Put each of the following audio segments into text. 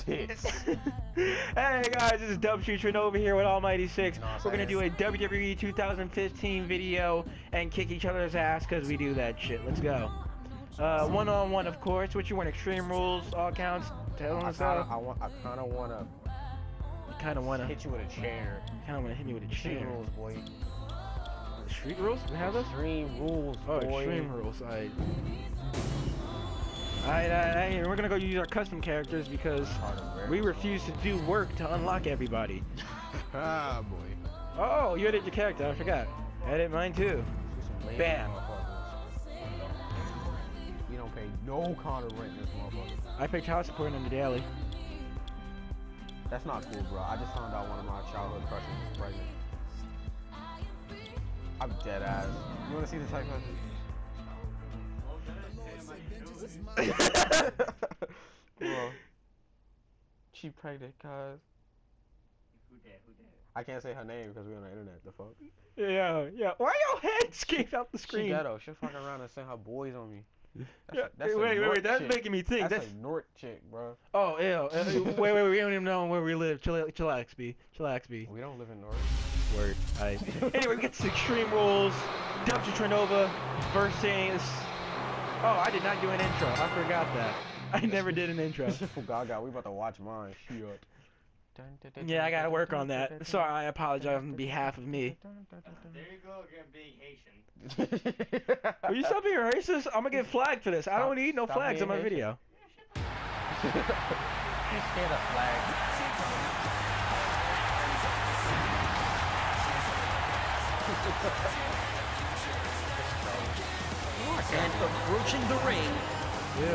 hey guys, this is Dub Street over here with Almighty Sixx. No, We're gonna do a WWE 2015 video and kick each other's ass because we do that shit. Let's go. Uh, one on one, of course. What you want? Extreme rules, all counts. Tell I us kinda. I want, I kind of wanna You kind of wanna, hit you with a chair. kind of wanna hit me with a Street chair. rules, boy. Street rules? We have those? Extreme rules, Oh, boy. extreme rules. Alright. Alright, alright, alright. We're gonna go use our custom characters because Hard to wear. we refuse to do work to unlock everybody. ah, boy. Oh, you edit your character. I forgot. Edit mine too. See some lazy Bam. We don't pay no kind of rent in this motherfucker. I pay child support on the daily. That's not cool, bro. I just found out one of my childhood crushes was pregnant. I'm dead ass. You wanna see the text message? Bro. She pregnant, cuz. I can't say her name because we're on the internet. The fuck? Yeah, yeah. Why your head escaped out the She screen? ghetto. She'll fuck around and send her boys on me. That's Yeah, a, that's wait, wait, wait. That's chick. making me think. That's, That's, a Nort chick, bro. oh, ew. Wait, wait, wait. We don't even know where we live. Chill, chillax, B. Chillax, B. We don't live in Nort. Word. Alright. anyway, we get to extreme rules. Dubs TraNova versus. Oh, I did not do an intro. I forgot that. I never did an intro. Gaga, we about to watch mine. Shit. Yeah, I gotta work on that. Sorry, I apologize on behalf of me. There you go again, being Haitian. Are you stop being racist? I'm gonna get flagged for this. I don't need no stop flags on my Haitian. video. She's scared of flags. And approaching the ring,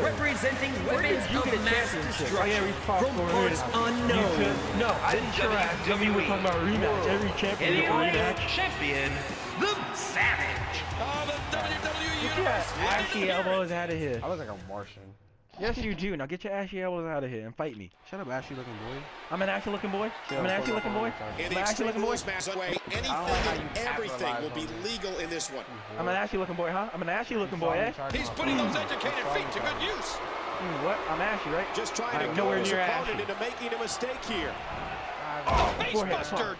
representing weapons of get mass championship. Oh, yeah, we destruction from parts unknown. You could- no, I didn't trash. I mean, we're talking about a rematch. Every champion gets a rematch. champion, the Savage. Get your ashy elbows out of here. I look like a Martian. Yes, you do. Now get your ashy elbows out of here and fight me. Shut up, ashy looking boy. I'm an ashy looking boy. I'm an ashy looking boy. I'm an ashy Extreme looking boy. Rules match way, anything I don't like and everything will be legal in this one. I'm an ashy looking boy, huh? I'm an ashy looking boy, eh? He's putting those educated feet to good use. Hmm, what? I'm ashy, right? Just trying I'm to nowhere go his near opponent ashy. into making a mistake here. Oh, Face forehead, buster.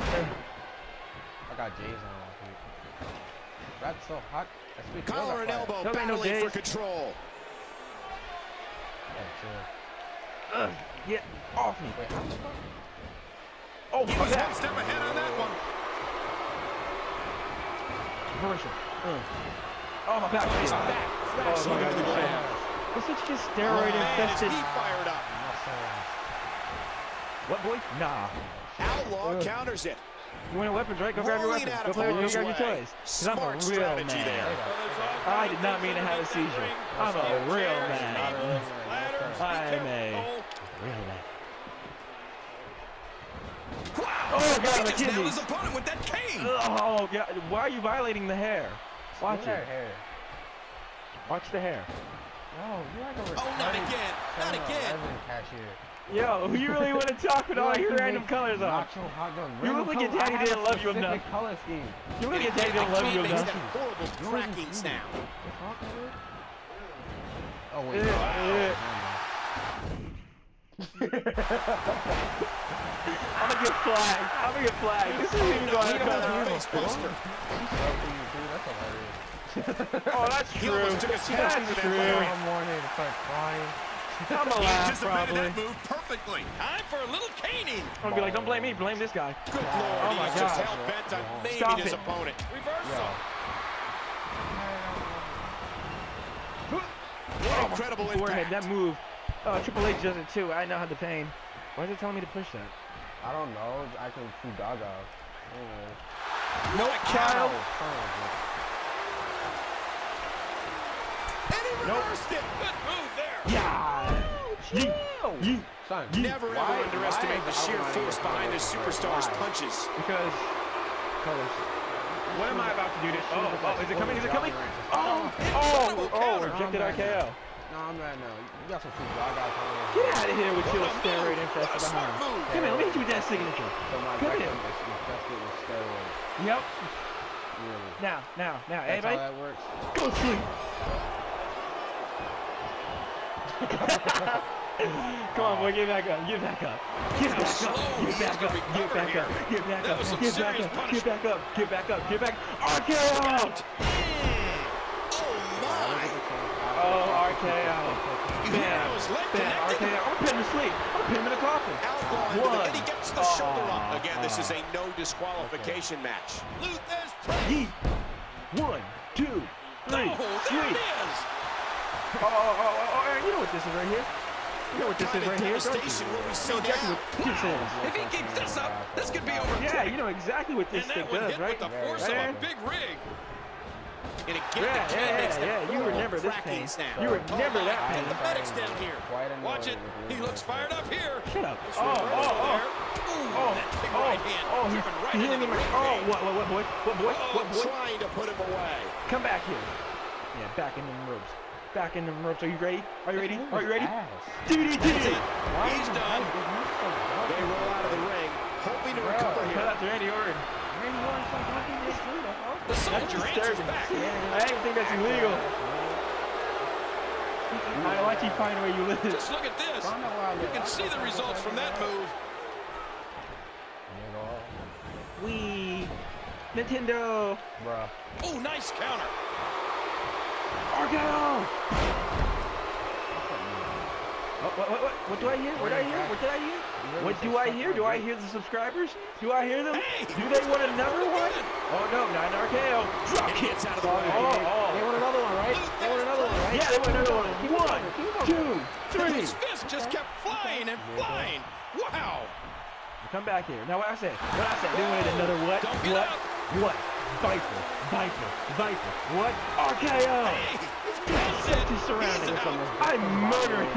I got J's on my feet. That's so hot. That's sweet. Collar and elbow Don't no for control. Oh, chill. Ugh, get off me. Wait, how the fuck? Oh, He was one step ahead on that one. Reversal. Uh. Oh, my back. Oh, back. my Crashing God, into the you're ground. This is just Oh, steroid is infested. he fired up. What, boy? Nah. Outlaw Ugh. counters it. You want your weapons, right? Go grab your weapons. Go play go grab your toys. Cause I'm a real man. there. I did not mean to have a seizure. I'm a real man. I'm a real man. Oh, God, my kidneys. opponent with that cane. Oh, God. Why are you violating the hair? Watch Look it. hair. Watch the hair. Yo, you're like a Oh, not retarded again. Not 7-Eleven again. cashier. Yo, you really want to talk with all your random colors on? Nacho hot dog. You look like your daddy didn't love you specific enough. color scheme. You look like your daddy didn't love you enough. that horrible cracking sound. The fuck, nigga? Oh wait. Yeah, yeah. I'm gonna get flagged. I'm gonna get flagged. This isn't even going He to come buster. Oh, that's true. a That's true. One morning start crying. I'm gonna laugh probably. move perfectly. Time for a little caning. I'm gonna be like, don't blame me, blame this guy. Good lord, Oh my he's just gosh. hell bent on maiming Stop his opponent. Reversal. Oh, Incredible Forehead, impact. that move. Uh, Triple H does it too. I know how the pain. Why is it telling me to push that? I don't know. I can see Gaga. Anyway. Nope, child. And he Nope. it. Good move there. Yeah. You, you, Son, Never ever why- underestimate why the sheer force behind this superstar's why? punches. because colors. What am I about to do? This? Oh, oh, is it coming? Is it coming? Oh, oh, oh, rejected RKO. No, I'm not now. You got some free Gaga coming in. Get out of here with your steroid infested What a smart behind. Come here, let me hit you with that signature. So Come here. is infested with steroids. Yep. Really. Now, now, now, That's how everybody, that works. go sleep. Come on, boy, get back up, get back up. Get back up, get back up, get back up, get back up, some get back up, get back up, get back up, get back. up, RKO! Oh my! Oh, RKO. Bam, had his leg bam. RKO. I'm gonna pin him to sleep. I'm gonna pin him in a coffin. Elbow into the- One. and he gets the shoulder up. Ah. Again, this is a no disqualification match. Luthez Yeet. One, two, three, Oh, there it is! Oh, oh, oh, oh, oh, Aaron, you know what this is right here. You know what this is right here, don't you? devastation You what we see know exactly what. If he keeps this up, this could be over Yeah, quick. you know exactly what this thing does, right? with the force Right, of a big rig. And again, Yeah, the kid yeah, makes yeah, the yeah. You remember this cracking pain. sound. You remember that Get pain. the medics down here. Watch it. He looks fired up here. Shut up. This Oh, one oh, right over oh. Ooh, Oh, that big oh, right hand oh, he, right he into the him. Oh, what, what, what, boy? What, boy? Oh, What, boy? Trying to put him away. Come back here. Yeah, back in them ropes. Back in them ropes. Are you ready? Are you ready? Are you ready? DDT! He's done. They roll out of the ring, hoping to recover Shout here. out to Randy Orton. The soldier answers Disturbing. back. I don't think that's illegal. I like you find where you live. Just look at this. You can see the results from that move. We Nintendo. Bruh. Oh, nice counter. RKO. Oh, what, what, what, what do I hear? What do I hear? What did I hear? What do I hear? Do I hear the subscribers? Do I hear them? Do they want another one? Oh no, not an RKO. Drop And he kick. gets out of the way. Oh, oh. They oh. want another one, right? They want another one, right? Yeah, they want another one. One, two, three. His fist just kept flying and flying. Wow. Come back here. Now what I said? What I said? They wanted another what? What? What? Viper. Viper. Viper. What? RKO. Hey, that's it. Empty. He's out. I murdered.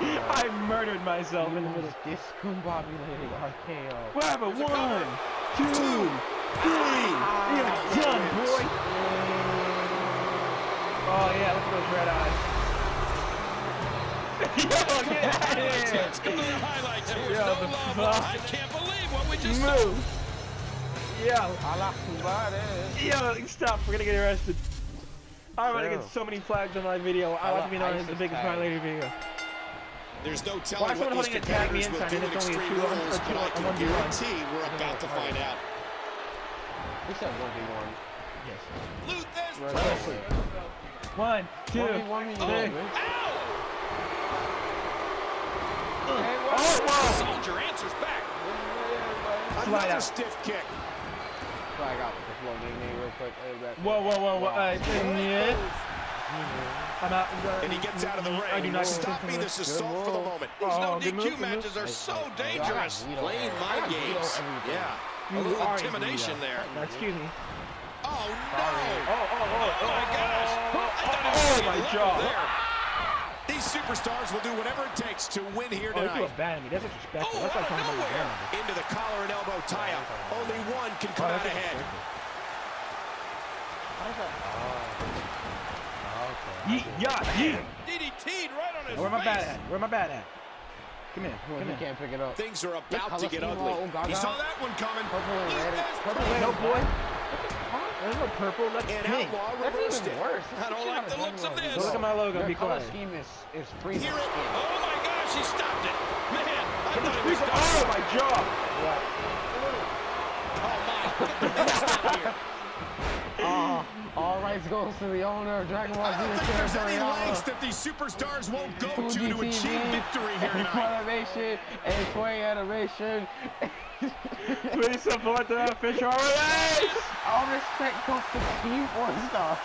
I murdered myself in the middle. Discombobulated RKO. What happened? One, two, three. You're ah, done, boy. Oh yeah, look at those red eyes. Yo, get out of here. Let's go to the highlights. There was Yeah, no the love. fuck? I can't believe what we just saw. Move. Yo. I like somebody. Yo, stop. We're gonna get arrested. I'm gonna get so many flags on my video. I like to be known as the biggest violator video. There's no Why telling is what someone these holding tag me competitors will inside do in it's only extreme two on- rules, but I can one v one? guarantee we're about to find out. We said 1v1. Yes. Luthez Right, Toad. right. One, two, 1v1 me, Oh, three. man. ow! Oh, wow. Soldier answers back. Slide Another out. stiff kick. Flag out with the flow game name real quick. Whoa, whoa, whoa, whoa. Wow. Yeah. I'm out. And he gets out of the I do ring, not stopping consent this assault for the moment. These Oh, no good move, DQ matches are so dangerous. Playing mind games. Yeah. A little intimidation there. Excuse me. Oh, Oh, no. oh, oh, Oh, oh my oh, oh, gosh! I thought it Oh, my level jaw. There. These superstars will do whatever it takes to win here Oh, you tonight. feel bad at me. That's disrespectful. Oh, That's like out of talking nowhere. grandmother. Into the collar and elbow tie-up. Oh, Only one can Oh, come that's out ahead. Yeet, oh, yacht, yeet. DDT'd right on his Where am I bad at? Where am I bad at? Come here, Well, come he here. can't pick it up. Things are about to get ugly. scheme, oh, He saw that one coming. Purple and red. Luthez Purple Toad. and No, red. boy. There's no purple. That's And pink. Outlaw That's even it. worse. I don't like the looks of this. Go look at my logo. Their Be color quiet. scheme is is freezing Hear it. Oh my gosh, he stopped it. Man, I thought he was done. Oh, my jaw. Oh my, look at the basement here. Ah, all rights goes to the owner of Dragon Ball I Z don't think there's any Territorial. lengths that these superstars won't go Fuji to to achieve victory here and tonight. Motivation and Toei Animation. Please support the official release. All respect goes to Team One Star.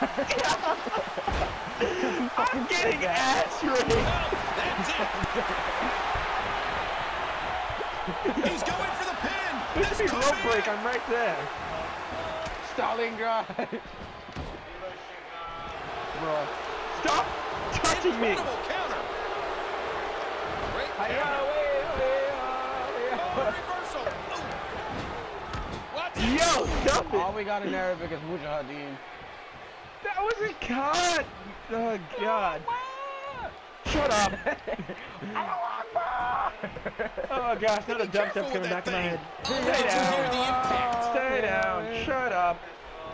I'm getting ass raped. Well, that's it. He's going for the pin. This This is could rope break. I'm right there. Stalingrad. Bro. Stop touching me. Incredible counter. Great Hi-ya, counter. way, Oh, way, reversal. Ooh. What? way. Yo, stop All we got in Arabic is Mujahideen. That wasn't cut. Oh, God. Shut up. oh, gosh. Now the Be careful coming that back in my head. Stay did you hear the down. Stay down. Shut up.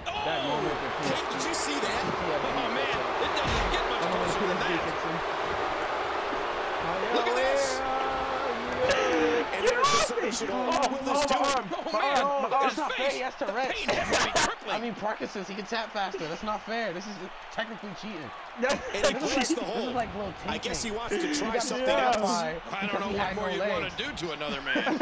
That Oh, moment that Kate, did you see that? oh man, it doesn't get much closer than that. Look at this. And there's the submission. Oh, will this do it? Oh, man. Oh, Look oh, at his not fair. face. He has to rest. Pain has to be crippling. I mean, Parkinson's. He can tap faster. That's not fair. This is technically cheating. And he This like, the this hole. is like little I guess he wants to try something else. I don't know what more you'd want to do to another man.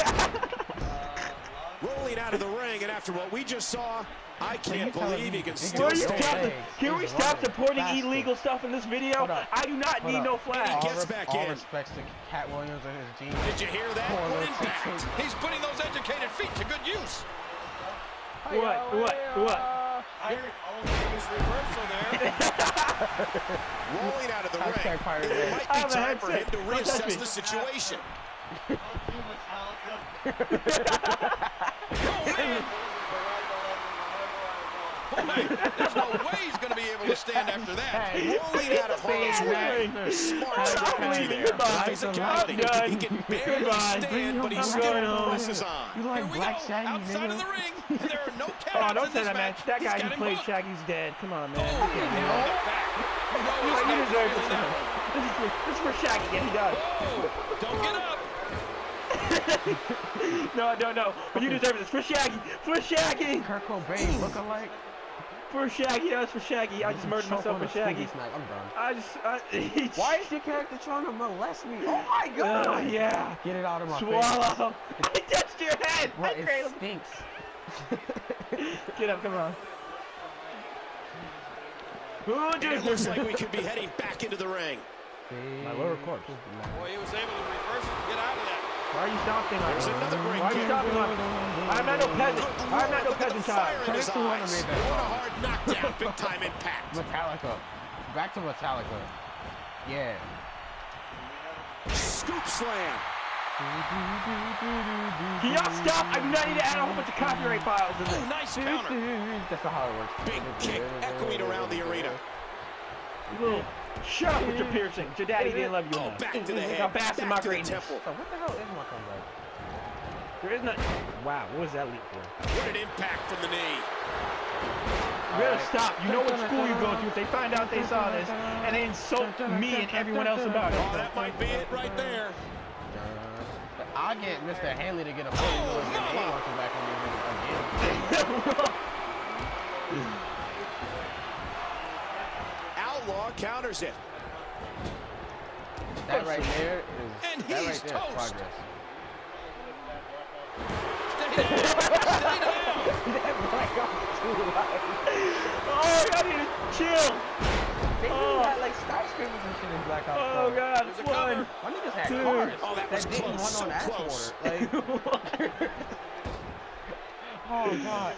Rolling out of the ring, and after what we just saw, I can't believe he can still Will you Those stand. the, can we stop supporting faster. illegal stuff in this video? I do not Hold need up. no He gets all, back all in. respects to Katt Williams and his team. Did you hear that? Poor What impact. taping. He's putting those educated feet to good use. What? What? What? I heard all things reversal there. Rolling out of the Hashtag ring. Pirate It Bay. might be time for him to Don't touch me. reassess the situation. Oh, man. There's no way he's going to be able to stand after that. Rolling out of harm's way. Smart strategy there. Goodbye. Physicality. He can barely Goodbye. stand, but he still presses on. You Here we Black go, Shaggy, outside of the ring, there are no Oh, don't in say that, man. That guy who played booked. Shaggy's dead. Come on, man. Oh, in that. the back. You You deserve this. This is for, Shaggy. Yes, he does. Oh, don't get up. No, no, no. But you deserve this. For Shaggy. For Shaggy. Kurt Cobain look alike. For Shaggy. That was for Shaggy. I just murdered myself on for Shaggy. I'm done. I just. I, Why is your character trying to molest me? Oh my oh, god! Oh, yeah. Get it out of my face. Swallow. I touched your head. What? I It cradled- stinks. Get up. Come on. Who And did it looks like we could be heading back into the ring. My lower corpse. Boy, he was able to reverse it and get out of that. Why are you stomping on There's me? another great Why are you kick. stomping on me? I'm not no peasant. I'm not no look at the peasant child. fire in his Curtis the one that eyes. made that What a hard knockdown. Big time impact. Metallica. Back to Metallica. Yeah. Scoop slam. Can y'all stop? I do not need to add a whole bunch of copyright files in Oh, this. nice counter. That's not how it works. Big kick echoing around the arena. Little, shut up with your mm-hmm. piercings. Your daddy didn't love you Oh, enough. back to the Now head. bastard my Back to the temple. So what the hell is my comeback? There is not. Wow, what was that leap for? What an impact from the knee. You better stop. You know what school you go to. If they find out they saw this and they insult me and everyone else about Oh, it. that might be it right there. I'll get Mr. Hanley to get a Oh, $40 counters it. That right there is And that he's right there is toast. progress. Stay down. Stay. Oh, I need to chill. They Oh. had like skyscrapers and shit in Black Ops. Oh, God. There's a One. cover. My niggas had Dude. cars Oh, that that was didn't close, run so on ass close. water. Like, oh god.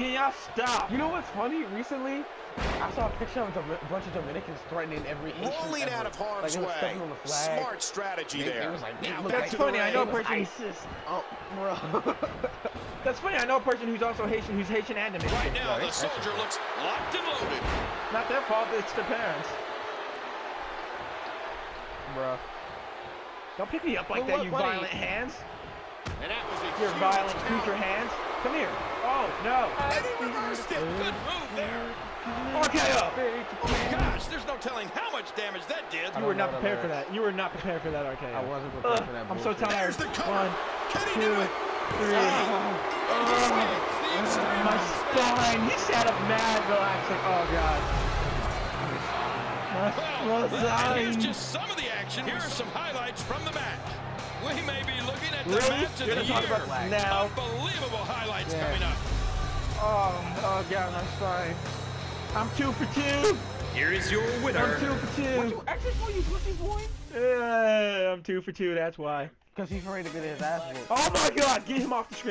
Can y'all stop? You know what's funny? Recently, I saw a picture of a bunch of Dominicans threatening every Haitian Rolling ever. out of harm's like, way. on the flag. Smart strategy They- they there. was like, Now That's to funny. I know a person. ISIS. Oh, bro. That's funny. I know a person who's also Haitian, who's Haitian and Dominican. Right now, the soldier looks locked and loaded. Not their fault. It's their parents. bro. Don't pick me up like But that, what- you what violent hands. And that was a Your violent counter. creature hands. Come here. Oh no. And he reversed it. Good move there. RKO. Oh my gosh, there's no telling how much damage that did. You were not prepared for that. You were not prepared for that RKO. I wasn't prepared Ugh, for that I'm so tired. There's the cover. One, Can he two, do it? three. Oh, the extreme My spine. He sat up mad, relaxing. Oh god. My, Well, my and here's just some of the action. Here are some highlights from the match. We may be looking at the Really? match of You're the gonna year. about this now? Unbelievable highlights Yeah. coming up. Oh, oh god, my spine. I'm two for two. Here is your winner. I'm two for two. Actually, for you pussy boy. Yeah, I'm two for two. That's why. Because he's ready to get his ass whooped. Oh my god, get him off the screen.